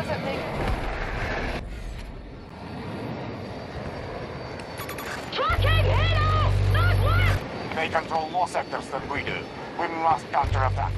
Have taken... Tracking Halo! Northwest! They control more sectors than we do. We must counterattack.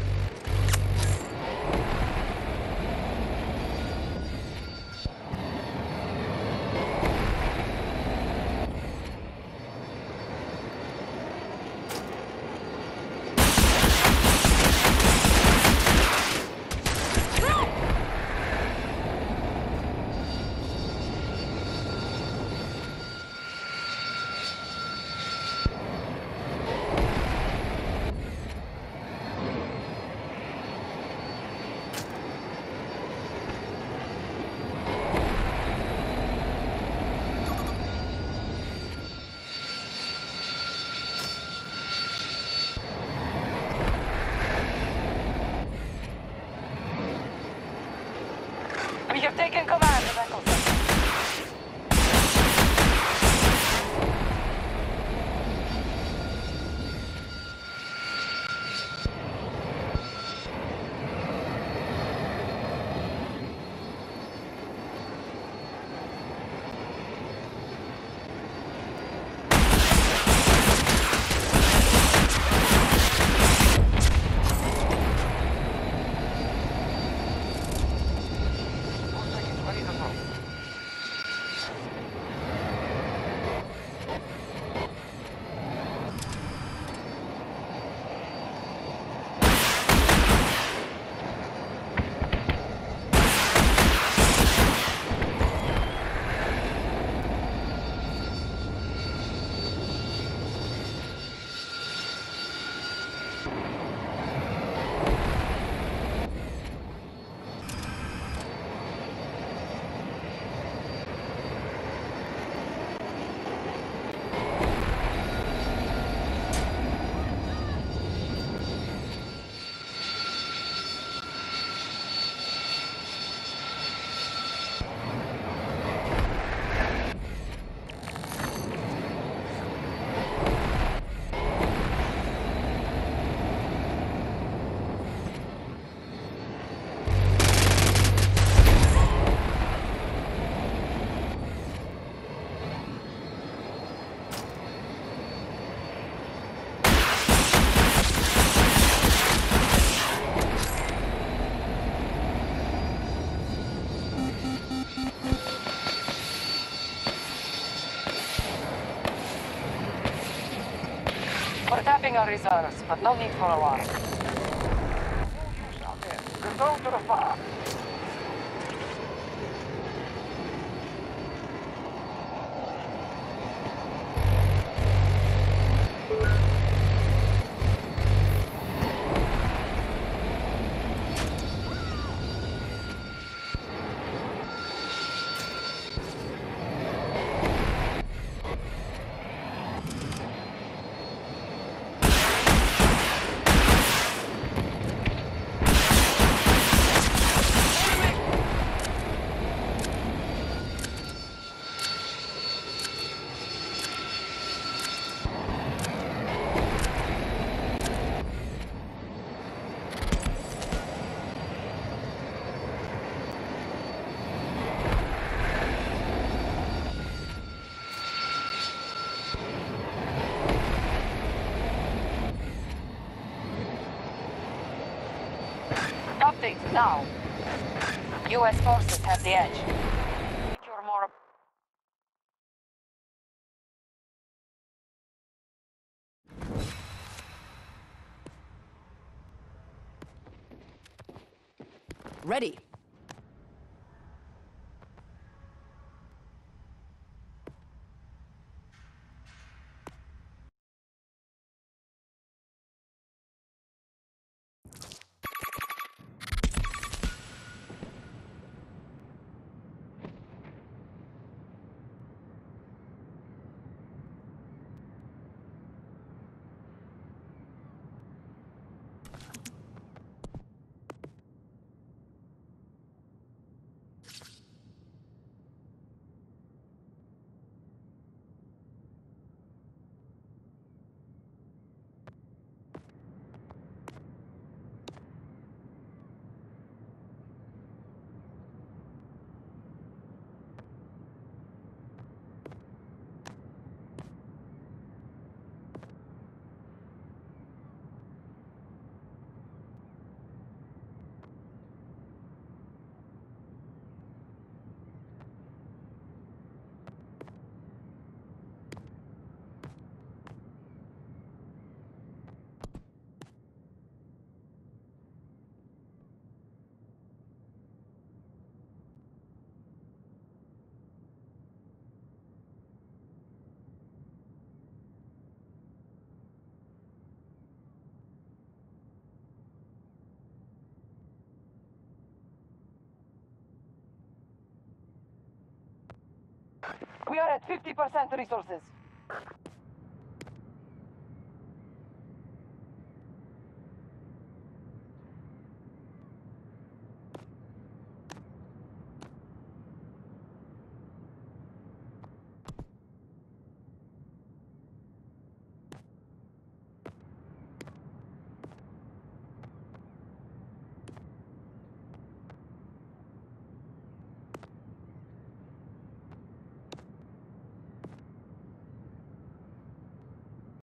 We have taken command of Echo Sector. All ready to move. Our reserves, but no need for alarm. No use out there. We're to the farm. Now. U.S. forces have the edge. Ready. We are at 50% resources.